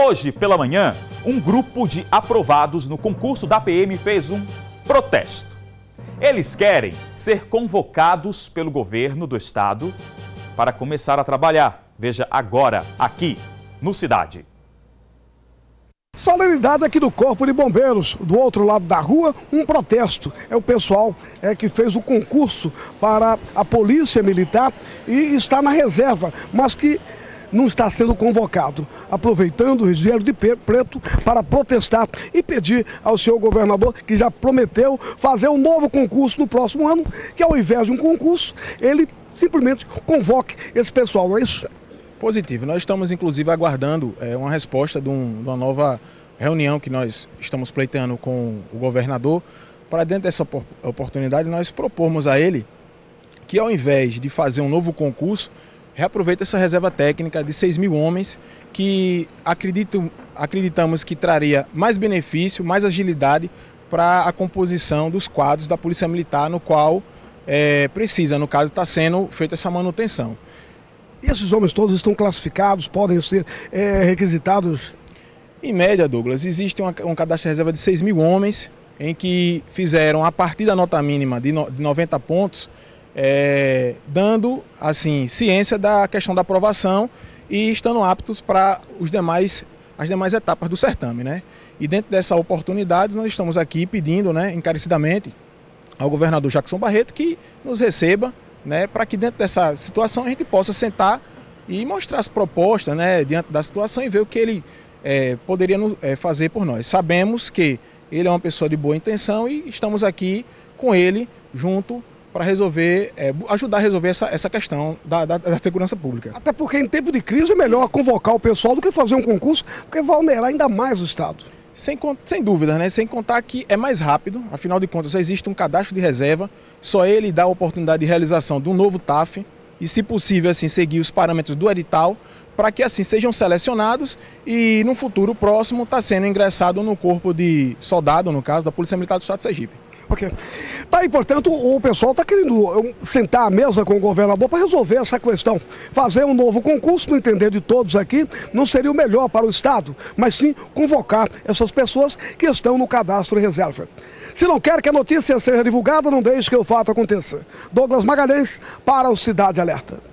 Hoje pela manhã, um grupo de aprovados no concurso da PM fez um protesto. Eles querem ser convocados pelo governo do estado para começar a trabalhar. Veja agora, aqui no Cidade. Solenidade aqui do Corpo de Bombeiros. Do outro lado da rua, um protesto. É o pessoal é, que fez o concurso para a Polícia Militar e está na reserva, mas que não está sendo convocado, aproveitando o Rio de Preto para protestar e pedir ao senhor governador, que já prometeu fazer um novo concurso no próximo ano, que ao invés de um concurso, ele simplesmente convoque esse pessoal, não é isso? Positivo. Nós estamos, inclusive, aguardando é, uma resposta de, um, de uma nova reunião que nós estamos pleiteando com o governador, para dentro dessa oportunidade nós propomos a ele que ao invés de fazer um novo concurso, reaproveita essa reserva técnica de 6 mil homens que acredito, acreditamos que traria mais benefício, mais agilidade para a composição dos quadros da Polícia Militar, no qual é, precisa, no caso, está sendo feita essa manutenção. E esses homens todos estão classificados, podem ser é, requisitados? Em média, Douglas, existe um, um cadastro de reserva de 6 mil homens, em que fizeram, a partir da nota mínima de, no, de 90 pontos, é, dando assim ciência da questão da aprovação e estando aptos para os demais, as demais etapas do certame. Né? E dentro dessa oportunidade, nós estamos aqui pedindo né, encarecidamente ao governador Jackson Barreto que nos receba né, para que dentro dessa situação a gente possa sentar e mostrar as propostas né, diante da situação e ver o que ele é, poderia é, fazer por nós. Sabemos que ele é uma pessoa de boa intenção e estamos aqui com ele junto para resolver, é, ajudar a resolver essa, essa questão da, da, da, segurança pública. Até porque em tempo de crise é melhor convocar o pessoal do que fazer um concurso, porque vai onerar ainda mais o Estado. Sem, sem dúvida, né? sem contar que é mais rápido, afinal de contas existe um cadastro de reserva, só ele dá a oportunidade de realização de um novo TAF e, se possível, assim, seguir os parâmetros do edital para que assim sejam selecionados e no futuro próximo está sendo ingressado no corpo de soldado, no caso da Polícia Militar do Estado de Sergipe. Ok. Tá aí, portanto, o pessoal está querendo sentar à mesa com o governador para resolver essa questão. Fazer um novo concurso, no entender de todos aqui, não seria o melhor para o Estado, mas sim convocar essas pessoas que estão no cadastro reserva. Se não quer que a notícia seja divulgada, não deixe que o fato aconteça. Douglas Magalhães para o Cidade Alerta.